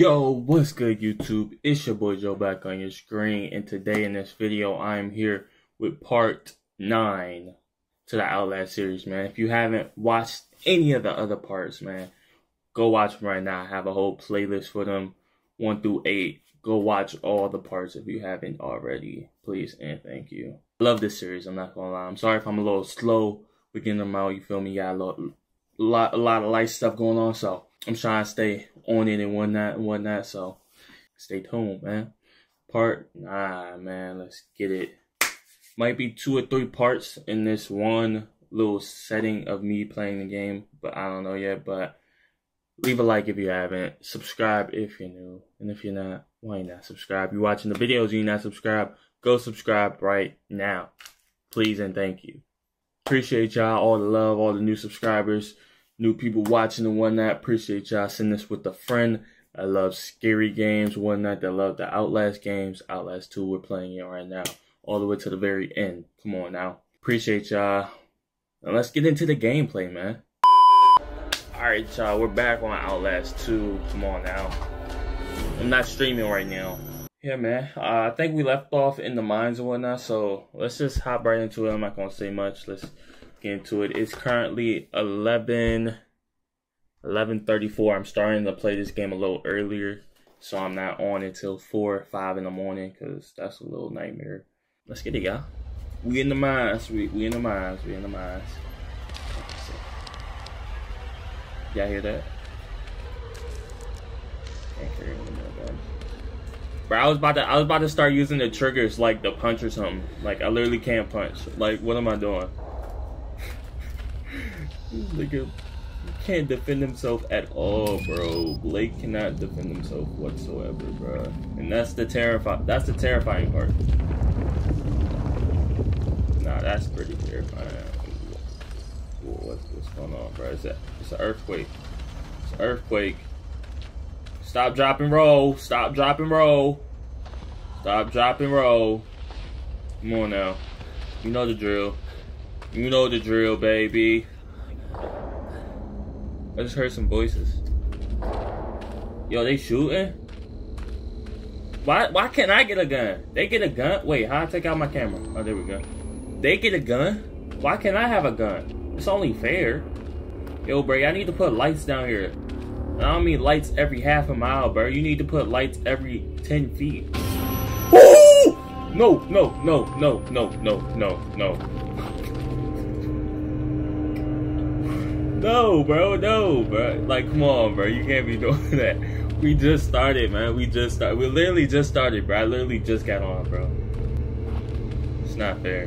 Yo, what's good YouTube? It's your boy Joe back on your screen and today in this video I am here with part 9 to the Outlast series, man. If you haven't watched any of the other parts, man, go watch them right now. I have a whole playlist for them, 1 through 8. Go watch all the parts if you haven't already, please and thank you. love this series, I'm not gonna lie. I'm sorry if I'm a little slow with getting them out, you feel me? Got a lot, a lot, a lot of light stuff going on, so I'm trying to stay on it and whatnot and whatnot. So stay tuned, man. Part nah, man. Let's get it. Might be two or three parts in this one little setting of me playing the game, but I don't know yet. But leave a like if you haven't. Subscribe if you're new, and if you're not, why not subscribe? You're watching the videos, you're not subscribed. Go subscribe right now, please and thank you. Appreciate y'all, all the love, all the new subscribers new people watching and whatnot. Appreciate y'all sending this with a friend. I love scary games, whatnot. That love the Outlast games. Outlast 2 we're playing it right now. All the way to the very end. Come on now. Appreciate y'all. Let's get into the gameplay, man. Alright, y'all. We're back on Outlast 2. Come on now. I'm not streaming right now. Yeah, man. Uh, I think we left off in the mines and whatnot. So let's just hop right into it. I'm not going to say much. Let's into it. It's currently 11 11:34. I'm starting to play this game a little earlier, so I'm not on until 4 or 5 in the morning cuz that's a little nightmare. Let's get it, y'all. We in the mines. We we in the mines. We in the mines. Y'all hear that? Bro, I was about to I was about to start using the triggers like the punch or something. Like I literally can't punch. Like what am I doing? Nigga can't defend himself at all, bro. Blake cannot defend himself whatsoever, bro. And that's the terrifying. That's the terrifying part. Nah, that's pretty terrifying. what's, what's going on, bro? Is a, it's an earthquake. It's an earthquake. Stop, drop, and roll. Stop, drop, and roll. Stop, drop, and roll. Come on now. You know the drill. You know the drill, baby. I just heard some voices. Yo, they shooting? Why why can't I get a gun? They get a gun? Wait, how I take out my camera? Oh, there we go. They get a gun? Why can't I have a gun? It's only fair. Yo, bro, I need to put lights down here. And I don't mean lights every half a mile, bro. You need to put lights every 10 feet. Ooh! No, no, no, no, no, no, no, no. No, bro, no, bro. Like, come on, bro. You can't be doing that. We just started, man. We just started. We literally just started, bro. I literally just got on, bro. It's not fair.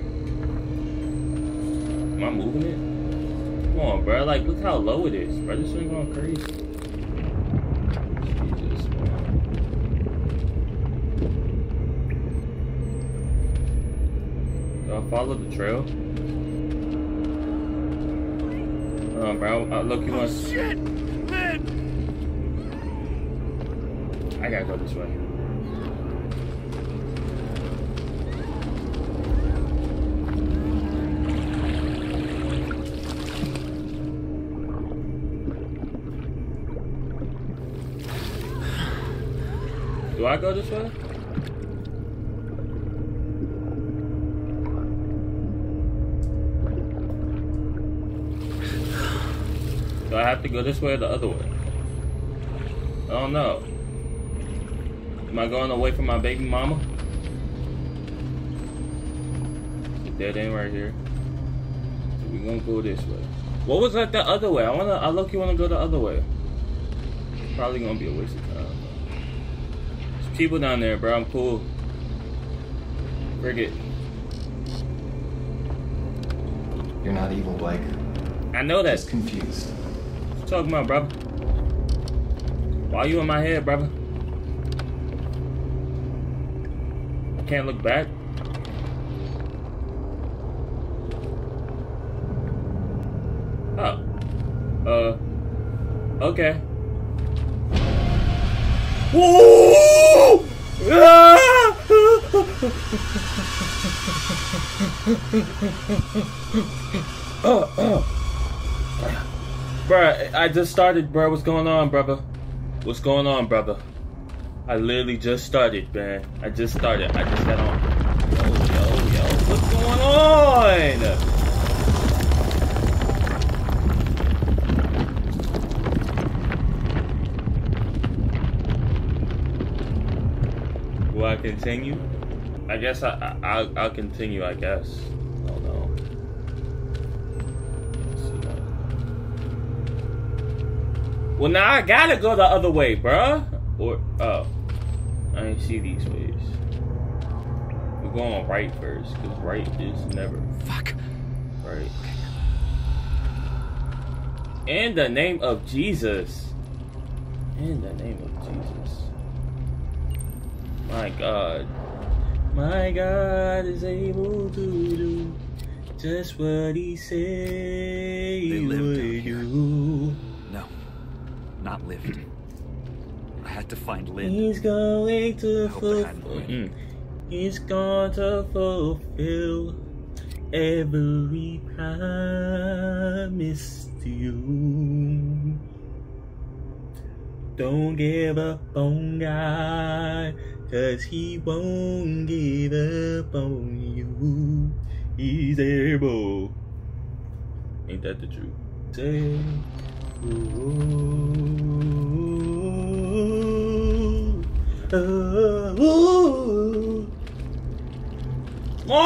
Am I moving it? Come on, bro. Like, look how low it is, bro. This thing going crazy. Follow the trail? On, bro. Uh, look, you want. Oh, shit! Man! I gotta go this way. Do I go this way? Do I have to go this way or the other way? I don't know. Am I going away from my baby mama? dead end right here. So we gonna go this way. What was that the other way? I wanna I look you wanna go the other way. Probably gonna be a waste of time. There's people down there, bro. I'm cool. Frigate. You're not evil, Blake. I know that. Just confused talking about, brother? Why you in my head, brother? I can't look back. Oh. Uh. Okay. Whoa! Ah! oh, oh. Bruh, I just started, bruh. What's going on, brother? What's going on, brother? I literally just started, man. I just started. I just got on. Yo, yo, yo. What's going on? Will I continue? I guess I, I will I'll continue. I guess. Well, now I gotta go the other way, bruh. Or oh, I didn't see these ways. We're going right first, cause right is never. Fuck. Right. In the name of Jesus. In the name of Jesus. My God. My God is able to do just what he said he would do. Lift. I had to find Lynn. He's going to I hope they hadn't fulfill. Mm. He's going to fulfill every promise to you. Don't give up on God, cause He won't give up on you. He's able. Ain't that the truth? Say,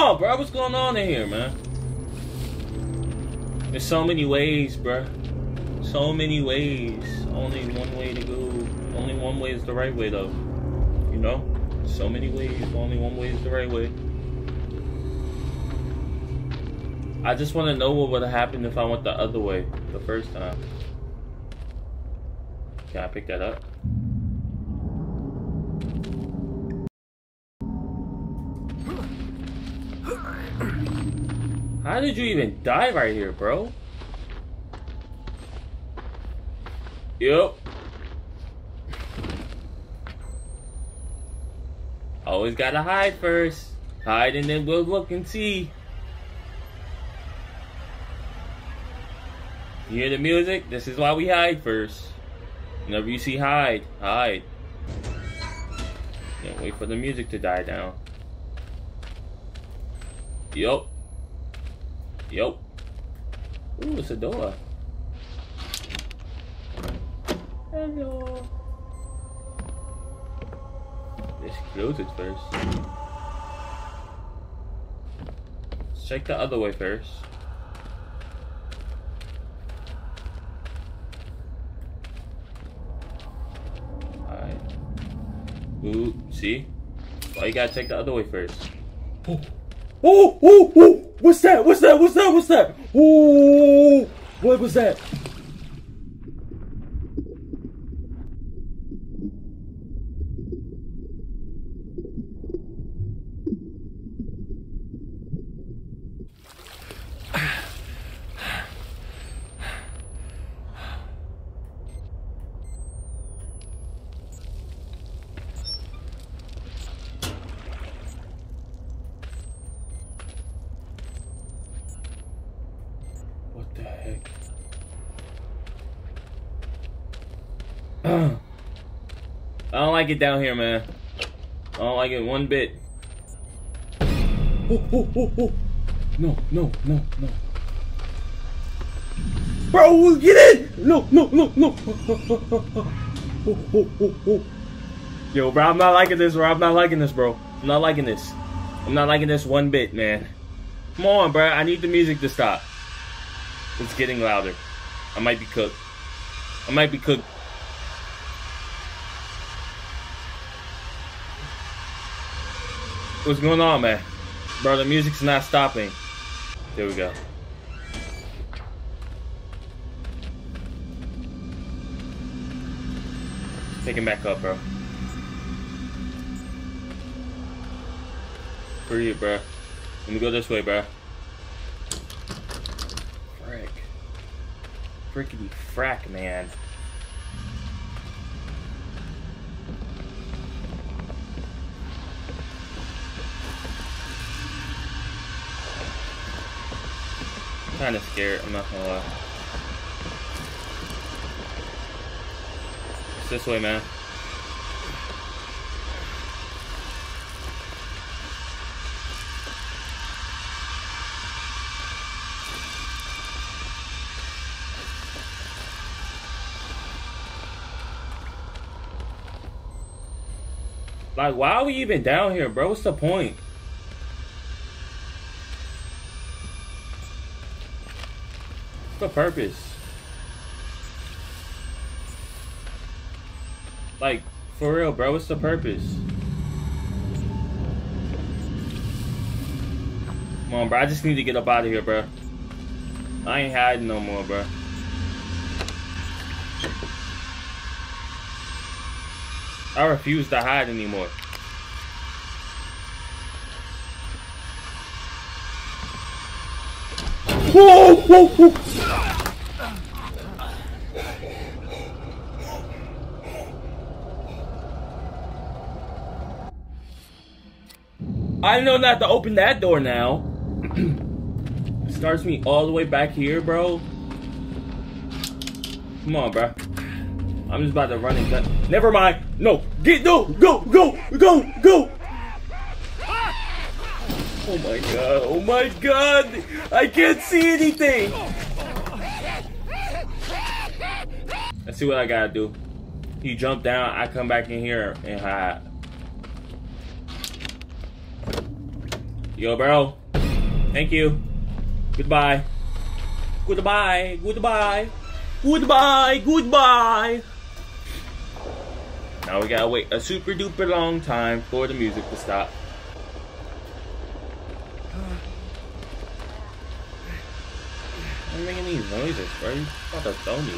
on, bro. What's going on in here, man? There's so many ways, bro. So many ways. Only one way to go. Only one way is the right way, though. You know? So many ways. Only one way is the right way. I just want to know what would have happened if I went the other way the first time. Can I pick that up? How did you even die right here, bro? Yep. Always gotta hide first. Hide and then we'll look and see. You hear the music? This is why we hide first. Whenever you see hide, hide. Can't wait for the music to die down. Yup. Yup. Ooh, it's a door. Hello. Let's close it first. Let's check the other way first. Alright. Ooh, see? Why you gotta check the other way first? Oh, oh, oh, oh! What's that? What's that? What's that? What's that? Oh! What was that? What the heck? I don't like it down here, man. I don't like it one bit. Oh, oh, oh, oh. No, no, no, no. Bro, get in! No, no, no, no. Oh, oh, oh, oh. Yo, bro, I'm not liking this, bro. I'm not liking this, bro. I'm not liking this. I'm not liking this one bit, man. Come on, bro. I need the music to stop. It's getting louder. I might be cooked. I might be cooked. What's going on, man? Bro, the music's not stopping. There we go. Take him back up, bro. You, bro? Let me go this way, bro. Frick. Frickity frack, man. kind of scared, I'm not gonna lie. It's this way, man. Like, why are we even down here, bro? What's the point? The purpose? Like, for real, bro, what's the purpose? Come on, bro, I just need to get up out of here, bro. I ain't hiding no more, bro. I refuse to hide anymore. Whoa, whoa, whoa. I know not to open that door now. Starts me all the way back here, bro. Come on, bro. I'm just about to run and cut. Never mind. No. Get no. Go. Go. Go. Go. Oh my god. Oh my god. I can't see anything. Let's see what I gotta do. He jumped down. I come back in here and hide. Yo, bro. Thank you. Goodbye. Goodbye. Goodbye. Goodbye. Goodbye. Now we gotta wait a super duper long time for the music to stop. I'm making these noises, bro. You about to throw me.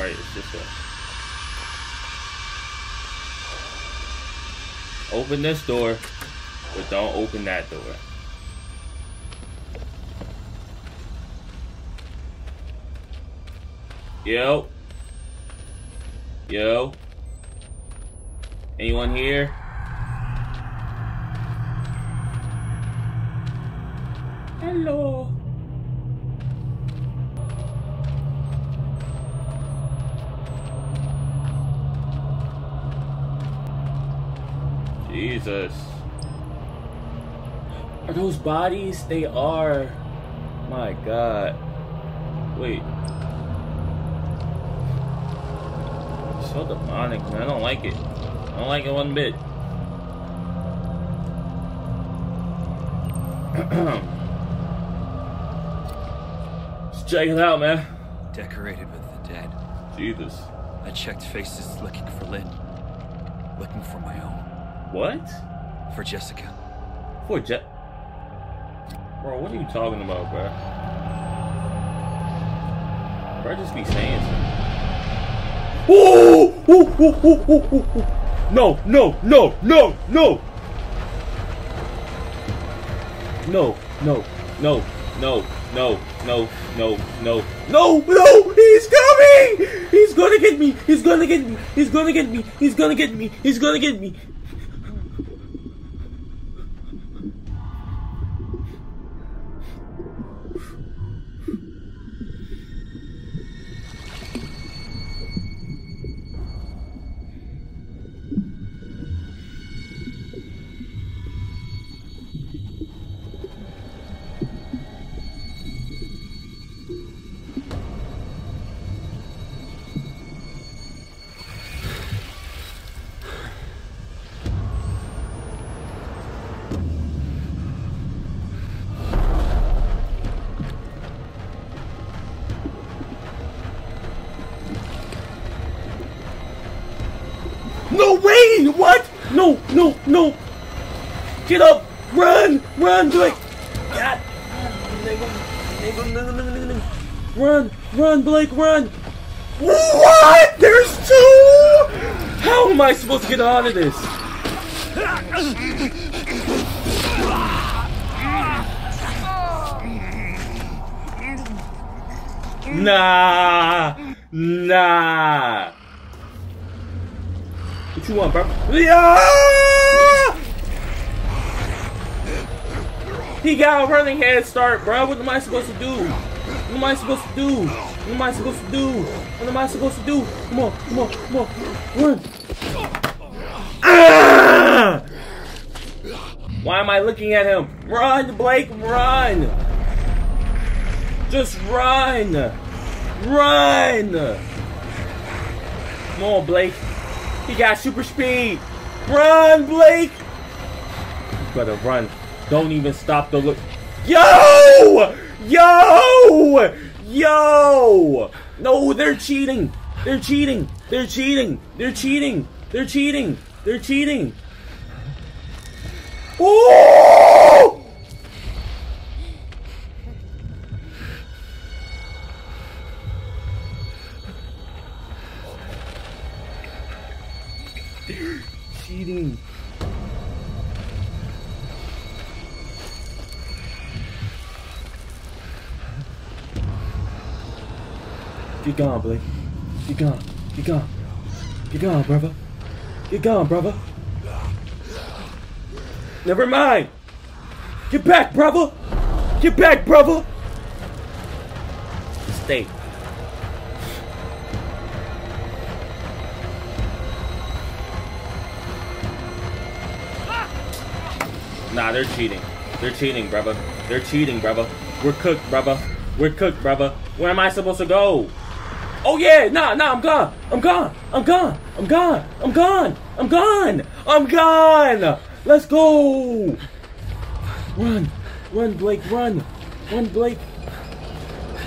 Alright, it's this way. Open this door, but don't open that door. Yo. Yo. Anyone here? Hello. Jesus. Are those bodies? They are. My God. Wait. So demonic, man. I don't like it. I don't like it one bit. Let's check it out, man. Decorated with the dead. Jesus. I checked faces looking for Lynn. Looking for my own. What? For Jessica. For Jet. Bro, what are you talking about, bro? Bro, just be saying something. Ooh! Ooh, ooh, ooh, ooh, ooh, ooh. No, no, no, no, no! No, no, no, no, no, no, no, no, no, no! He's coming! He's gonna get me! He's gonna get me! He's gonna get me! He's gonna get me! He's gonna get me! Run! Run, Blake, run! What? There's two? How am I supposed to get out of this? Nah! Nah! What you want, bro? Yeah! He got a running head start, bro. What am I supposed to do? What am I supposed to do? What am I supposed to do? What am I supposed to do? Come on, come on, come on. Run. Ah! Why am I looking at him? Run, Blake, run! Just run! Run! Come on, Blake. He got super speed. Run, Blake! You better run. Don't even stop the look. Yo! Yo! Yo! No, they're cheating. They're cheating. They're cheating. They're cheating. They're cheating. They're cheating. Oh! Gone, Blake. Get gone. Get gone. Get gone, brother. Get gone, brother. Never mind. Get back, brother. Get back, brother. Stay. Nah, they're cheating. They're cheating, brother. They're cheating, brother. We're cooked, brother. We're cooked, brother. Where am I supposed to go? Oh yeah, nah, nah, I'm gone. I'm gone. I'm gone. I'm gone. I'm gone. I'm gone. I'm gone. Let's go. Run. Run, Blake, run. Run, Blake.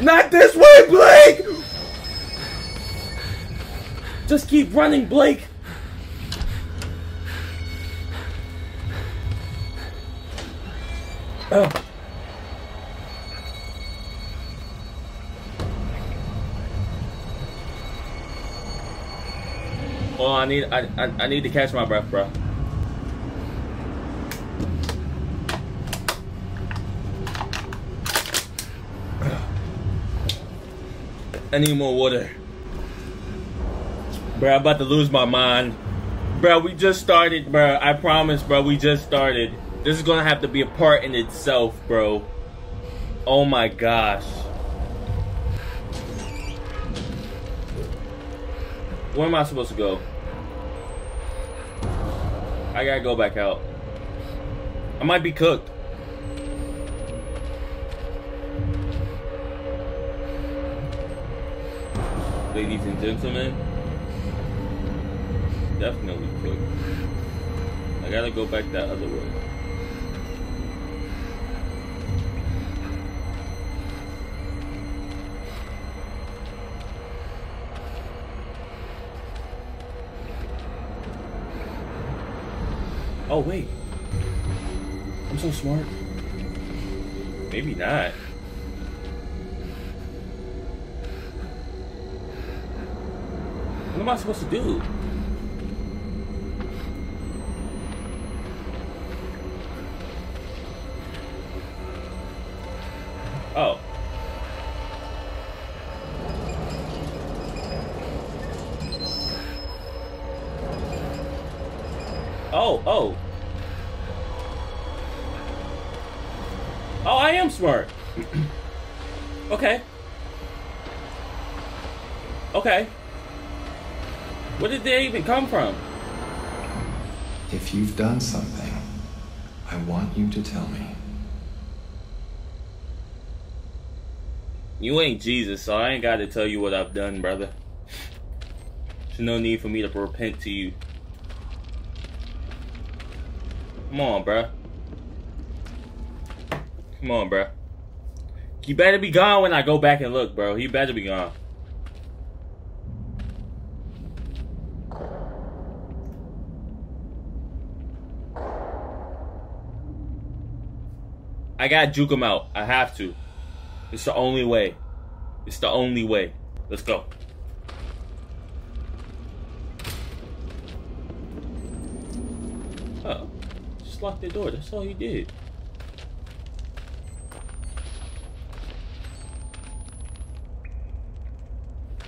Not this way, Blake! Just keep running, Blake. Oh. I need I, I I need to catch my breath, bro. I need more water. Bro, I'm about to lose my mind. Bro, we just started, bro. I promise, bro, we just started. This is gonna have to be a part in itself, bro. Oh my gosh. Where am I supposed to go? I gotta go back out. I might be cooked. Ladies and gentlemen, definitely cooked. I gotta go back that other way. Oh wait. I'm so smart. Maybe not. What am I supposed to do? Even come from? If you've done something, I want you to tell me. You ain't Jesus, so I ain't got to tell you what I've done, brother. There's no need for me to repent to you. Come on, bruh. Come on, bruh. You better be gone when I go back and look, bro. You better be gone. I gotta juke him out. I have to. It's the only way. It's the only way. Let's go. Oh. Just lock the door. That's all he did.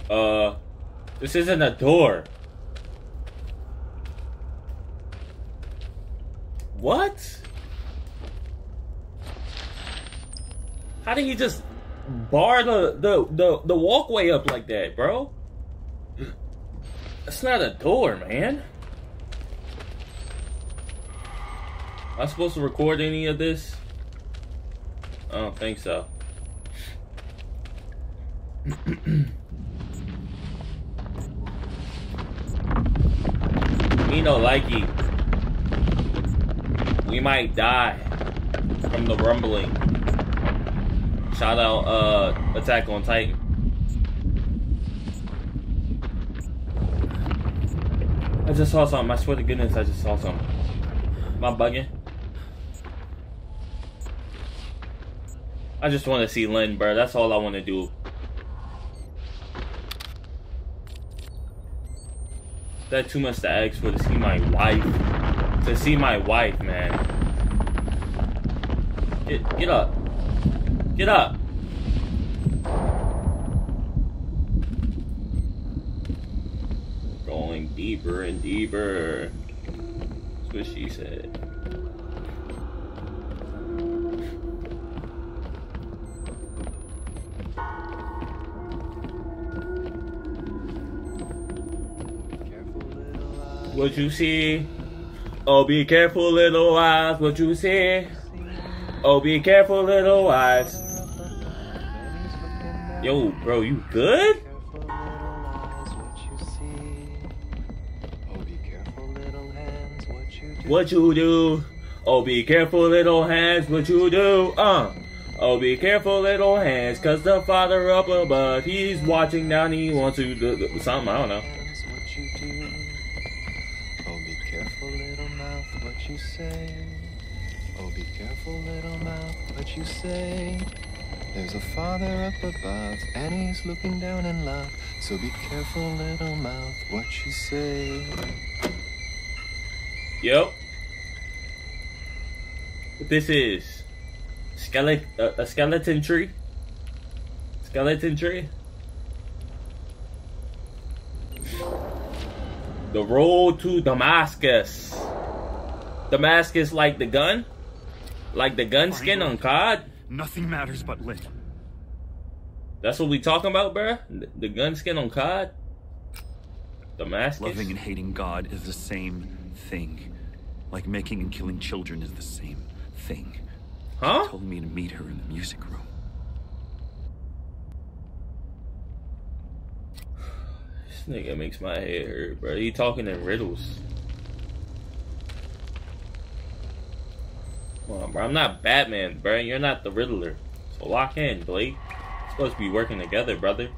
Uh, this isn't a door. What? How did he just bar the, the, the, the walkway up like that, bro? That's not a door, man. Am I supposed to record any of this? I don't think so. Me no likey. We might die from the rumbling. Shout out uh Attack on Titan. I just saw something. I swear to goodness I just saw something. Am I bugging? I just want to see Lynn, bro. That's all I want to do. That too much to ask for to see my wife. To see my wife, man. Get get up. Get up. Going deeper and deeper. That's what she said. What you see? Oh, be careful, little eyes. What you see? Oh, be careful, little eyes. Yo, bro, you good? What you do? Oh, be careful, little hands. What you do? Uh. Oh, be careful, little hands, cause the father up above, he's watching down, he wants to do something, I don't know. Oh, be careful, little mouth, what you say. Oh, be careful, little mouth, what you say. There's a father up above, and he's looking down in love. So be careful, little mouth, what you say. Yep. This is? Skeleton, uh, a skeleton tree? Skeleton tree? The road to Damascus. Damascus like the gun? Like the gun skin on COD? Nothing matters but Lynn. That's what we talking about, bruh? The- The gun skin on COD? The mask? Loving and hating God is the same thing. Like making and killing children is the same thing. Huh? Told me to meet her in the music room. This nigga makes my head hurt, bro. He talking in riddles. Bro. I'm not Batman, bro. You're not the Riddler. So lock in, Blake. We're supposed to be working together, brother.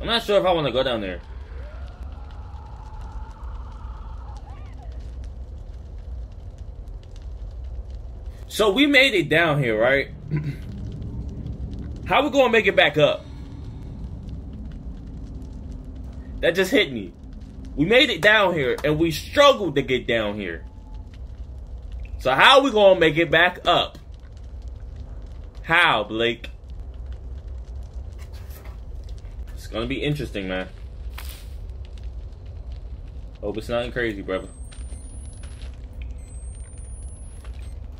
I'm not sure if I want to go down there. So we made it down here, right? How we gonna make it back up? That just hit me. We made it down here and we struggled to get down here. So how are we gonna make it back up? How, Blake? It's gonna be interesting, man. Hope it's nothing crazy, brother.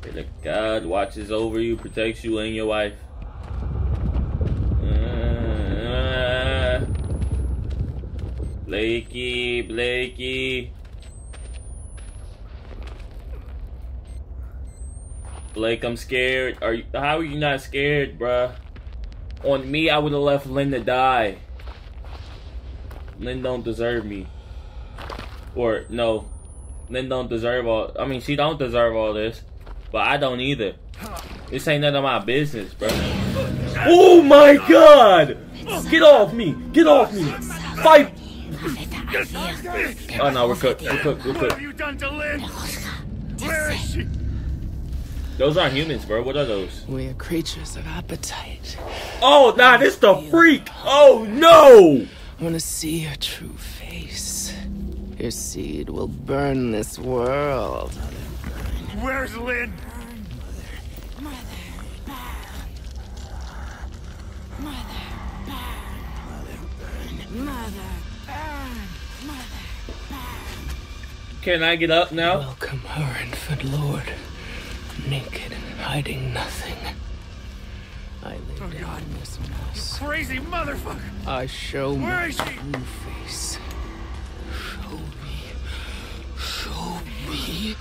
Pray God watches over you, protects you and your wife. Uh, Blakey, Blakey. Blake, I'm scared. Are you? How are you not scared, bruh? On me, I would have left Lynn to die. Lynn don't deserve me. Or no, Lynn don't deserve all. I mean, she don't deserve all this, but I don't either. This ain't none of my business, bro. Oh my god! Get off me! Get off me! Fight! Oh no, we're cooked. We're cooked. We're cooked. What cooked. have you done to Lynn? Where is she? Those aren't humans, bro. What are those? We're creatures of appetite. Oh, nah, this the freak. Oh no! I want to see your true face. Your seed will burn this world. Where's Lynn? Can I get up now? Welcome her infant lord, naked and hiding nothing. I lay oh, down this moss. Crazy motherfucker! I show Where my is she? true face. Show me see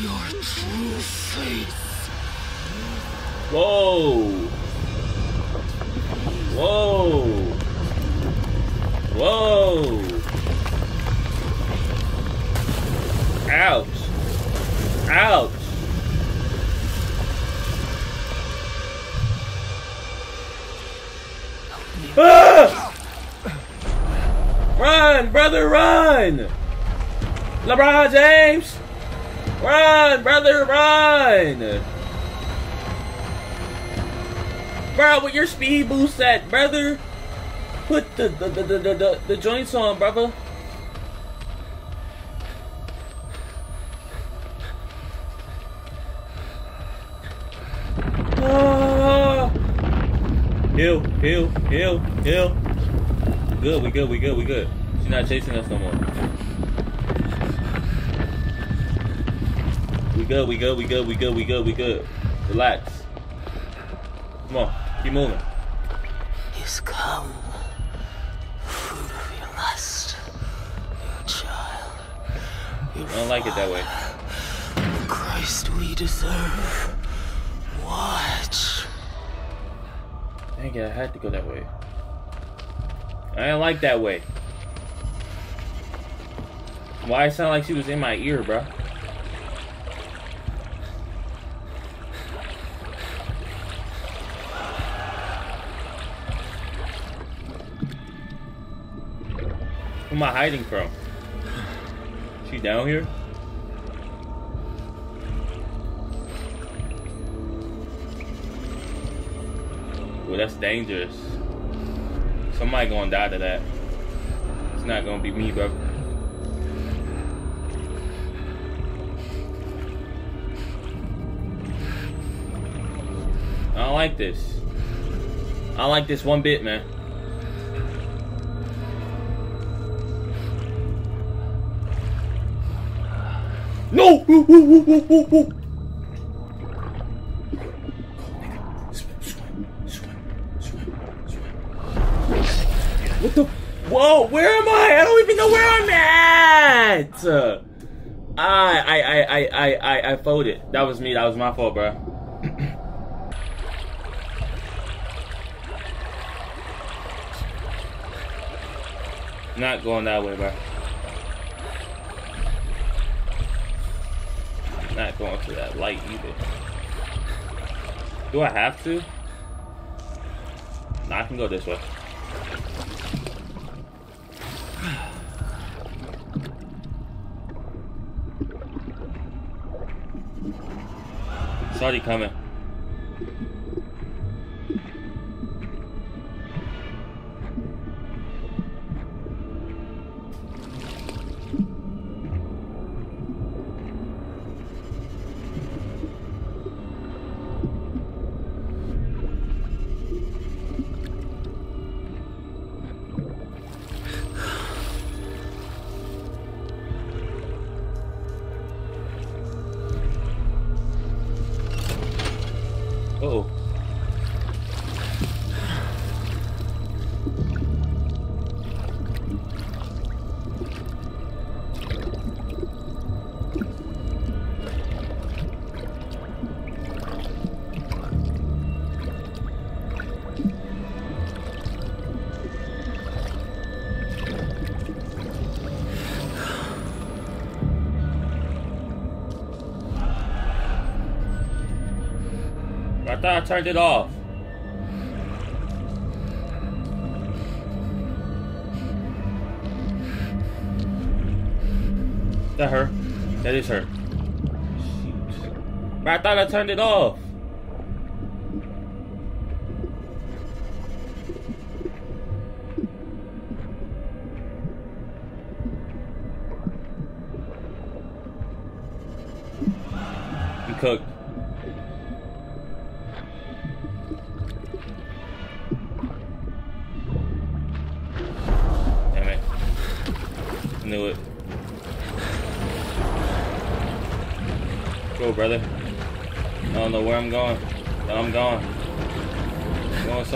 your true face. Whoa. Whoa. Whoa. Ouch. Ouch. Ah! Run, brother, run! LeBron James! Run, brother, run! Bro, with your speed boost at, brother? Put the the, the, the, the, the, the joints on, brother. Heal, heal, heal, heal. Good, we good, we good, we good. She's not chasing us no more. We good, we good, we good, we good, we good, we good. Relax. Come on, keep moving. He's come. Fruit of your lust. Your child. Your I don't like it that way. The Christ we deserve. I had to go that way. I didn't like that way. Why it sound like she was in my ear, bro? Who am I hiding from? She down here? That's dangerous. Somebody gonna die to that. It's not gonna be me, bro. I don't like this. I don't like this one bit, man. No! Woo, woo, woo, I, I, I, I, I, I, I folded. That was me. That was my fault, bro. Not going that way, bro. Not going to that light either. Do I have to? Nah, I can go this way. Shorty coming. Turned it off. That her? That is her. Shoot. But I thought I turned it off.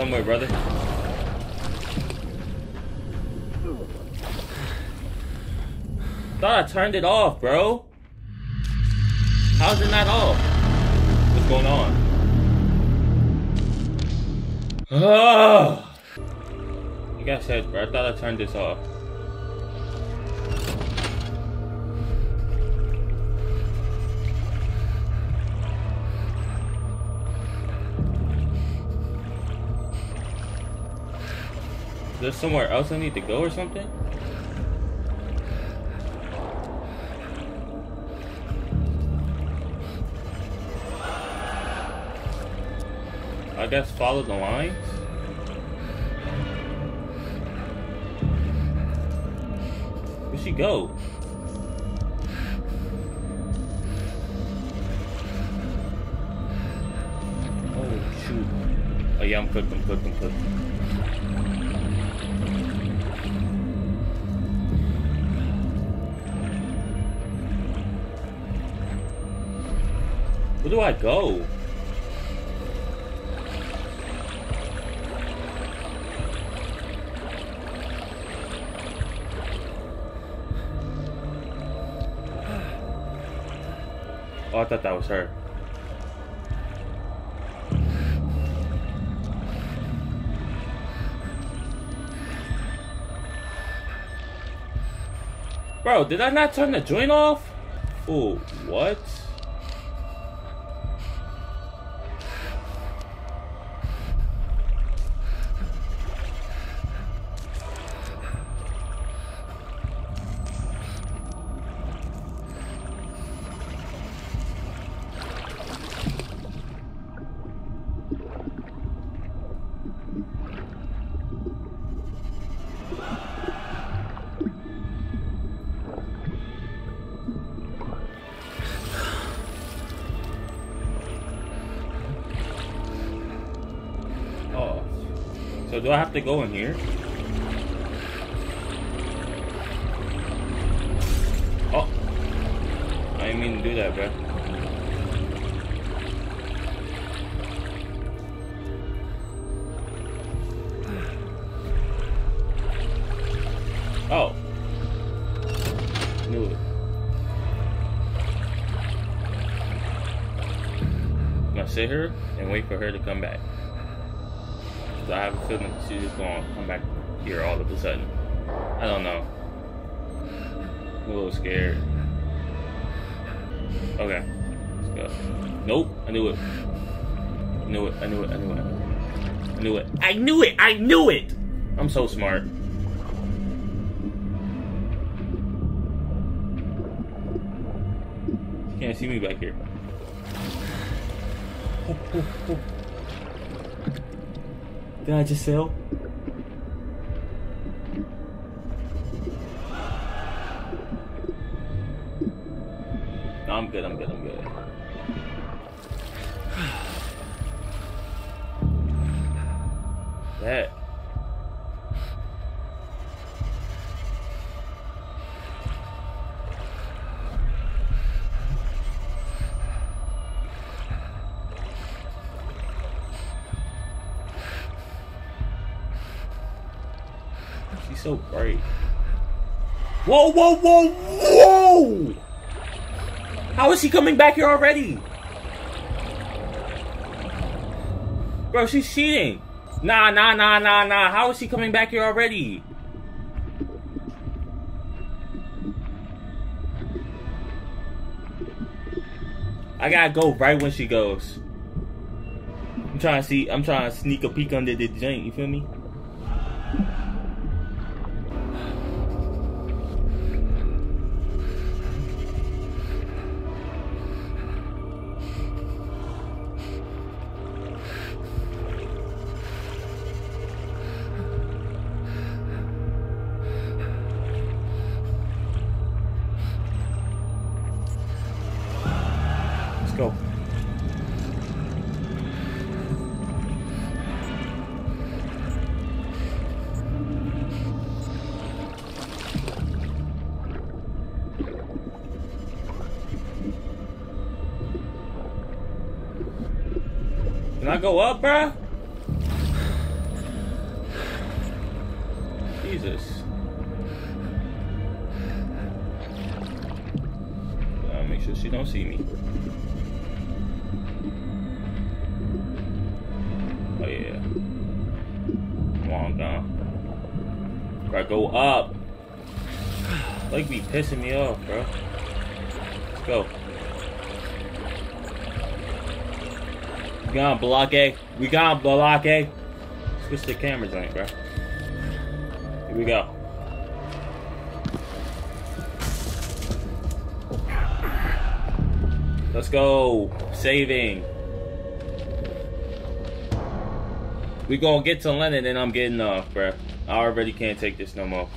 Somewhere, brother. Thought I turned it off, bro. How's it not off? What's going on? Oh! Like I said, bro, I thought I turned this off. Is there somewhere else I need to go or something? I guess follow the lines? Where'd she go? Oh shoot. Oh yeah, I'm cooked, I'm. Do I go? Oh, I thought that was her. Bro, did I not turn the joint off? Oh, what? Do I have to go in here? Oh. I didn't mean to do that, bro. Oh. Knew it. I'm gonna sit here and wait for her to come back. Cause I have a feeling she's just gonna come back here all of a sudden. I don't know. I'm a little scared. Okay. Let's go. Nope. I knew it. I knew it. I knew it. I knew it. I knew it. I knew it. I knew it. I'm so smart. She can't see me back here. Did I just fail? No, I'm good, I'm good, I'm good. Whoa, whoa, whoa, whoa! How is she coming back here already? Bro, she's cheating. Nah, nah, nah, nah, nah. How is she coming back here already? I gotta go right when she goes. I'm trying to see. I'm trying to sneak a peek under the joint. You feel me? Jesus. I'll make sure she don't see me. Oh yeah. Come on, gone. Bro, go up. Like be pissing me off, bro. Let's go. We got block A. We got block A. Switch the camera joint, bro. Here we go. Let's go. Saving. We gonna get to Lennon and I'm getting off, bruh. I already can't take this no more.